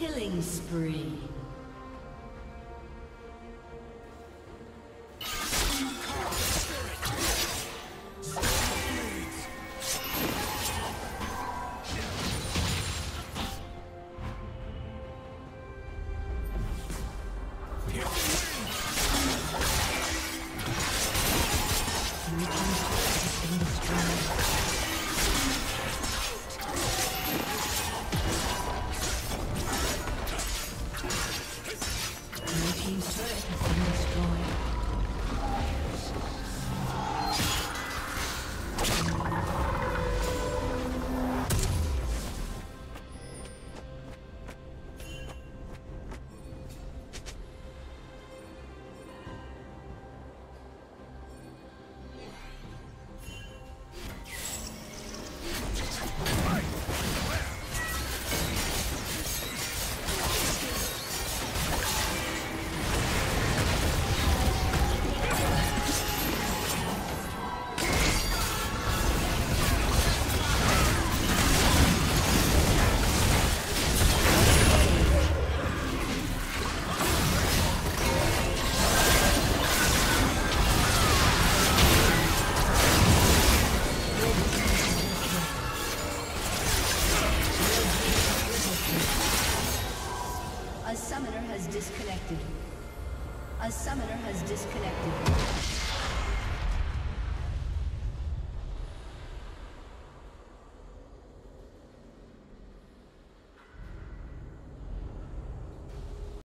Killing spree.